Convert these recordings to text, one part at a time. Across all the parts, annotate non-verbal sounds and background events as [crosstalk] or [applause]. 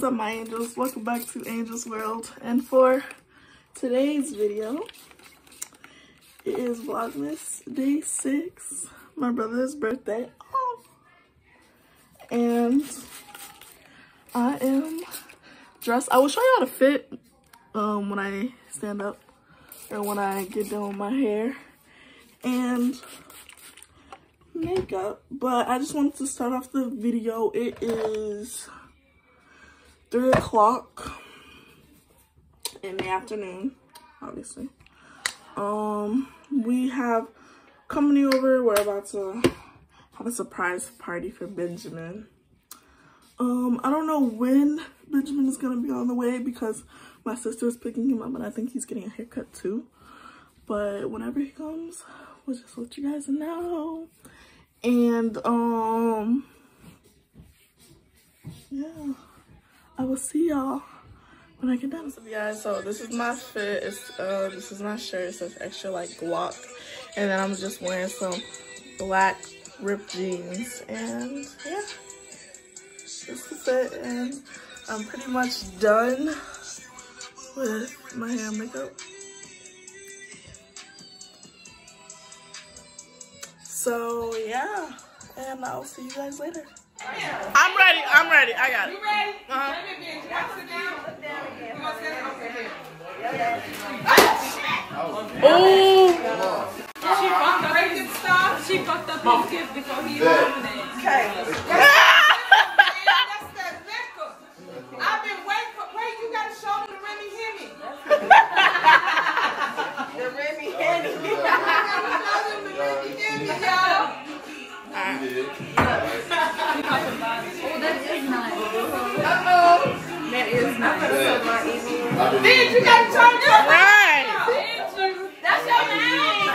What's up my angels? Welcome back to Angels World. And for today's video, it is Vlogmas Day 6, my brother's birthday. Oh. And I am dressed. I will show you how to fit um, when I stand up and when I get done with my hair and makeup. But I just wanted to start off the video. It is 3 o'clock in the afternoon, obviously. Um, we have company over. We're about to have a surprise party for Benjamin. Um, I don't know when Benjamin is gonna be on the way because my sister is picking him up and I think he's getting a haircut too. But whenever he comes, we'll just let you guys know. And um yeah. I will see y'all when I get done. So yeah, so this is my fit. It's uh this is my shirt. It says extra like guac. And then I'm just wearing some black ripped jeans. And yeah. This is it. And I'm pretty much done with my hair makeup. So yeah. And I'll see you guys later. I'm ready. I'm ready. I got it. You ready? Uh-huh. Let me be. You want sit down? You want to sit down? Okay, here. Oh, She fucked up his stuff. She fucked up his gift before he illuminated. Okay. That's that liquor. I've been waiting for. Wait, you got to show me the Remy Henny. The Remy Henny. You got to show them the Remy Henny, y'all. [laughs] Did you got to turn it up? right. That's your name.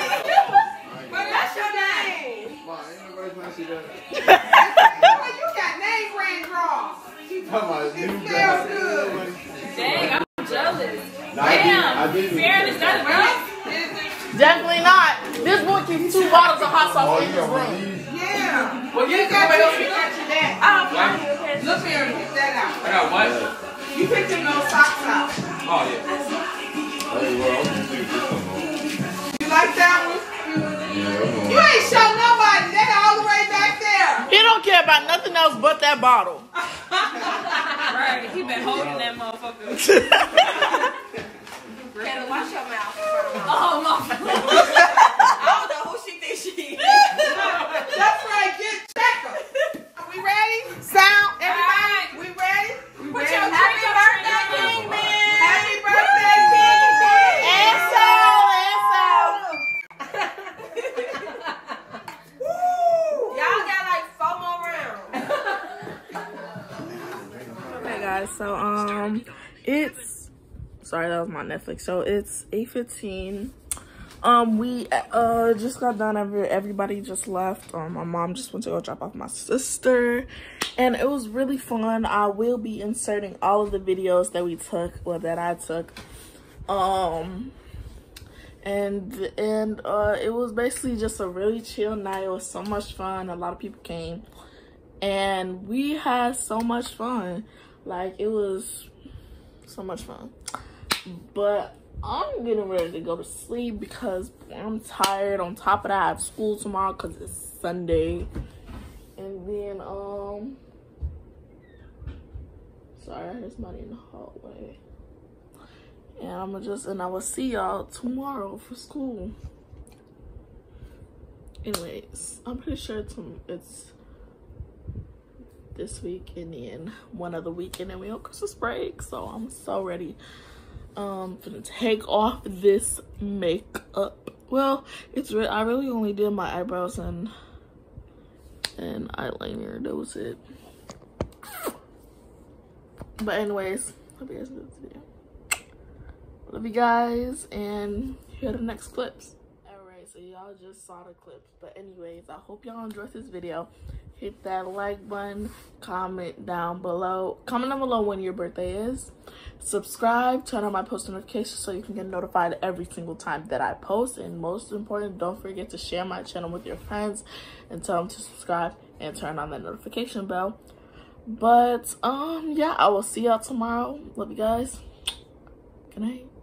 But That's your name. Boy, you got name brand draws. It smells good. Dang, I'm jealous. Damn, did. fairness, that's right. Is? Definitely not. This boy keeps two bottles of hot Oh, sauce in his got one of room. Yeah. Well, You got your, you got your dad. Oh, Look here, pick that out. I got what? You picked him those socks out. Oh, yeah. Hey, well, I'm gonna do this one more. You like that one? Yeah, You ain't show nobody. They all the way back there. He don't care about nothing else but that bottle. [laughs] Right, he been holding that motherfucker. [laughs] Kayla, watch your mouth. Oh, my I don't know who she thinks she is. That's right. Get checker. Are we ready? Sound. Everybody. We ready? We Put ready? your happy birthday, King Man. Happy birthday, King Man. And Y'all got like four more rounds. Okay, guys. So um, it's sorry that was my Netflix. So it's eight fifteen. Um, we uh just got done. Every everybody just left. Um, my mom just went to go drop off my sister, and it was really fun. I will be inserting all of the videos that we took, or that I took. Um, and and uh, it was basically just a really chill night. It was so much fun. A lot of people came, and we had so much fun. Like it was so much fun. But I'm getting ready to go to sleep because I'm tired. On top of that, I have school tomorrow because it's Sunday. And then um, sorry, I heard somebody in the hallway. And I'm gonna just and I will see y'all tomorrow for school. Anyways, I'm pretty sure it's it's this week and then one other week and then we on Christmas break. So I'm so ready. Um, gonna take off this makeup. Well, it's re I really only did my eyebrows and and eyeliner. That was it. But anyways, hope you guys enjoyed this video. Love you guys and here are the next clips. Alright, so y'all just saw the clips. But anyways, I hope y'all enjoyed this video. Hit that like button, comment down below. Comment down below when your birthday is. Subscribe, turn on my post notifications so you can get notified every single time that I post. And most important, don't forget to share my channel with your friends and tell them to subscribe and turn on that notification bell. But um, yeah, I will see y'all tomorrow. Love you guys. Good night.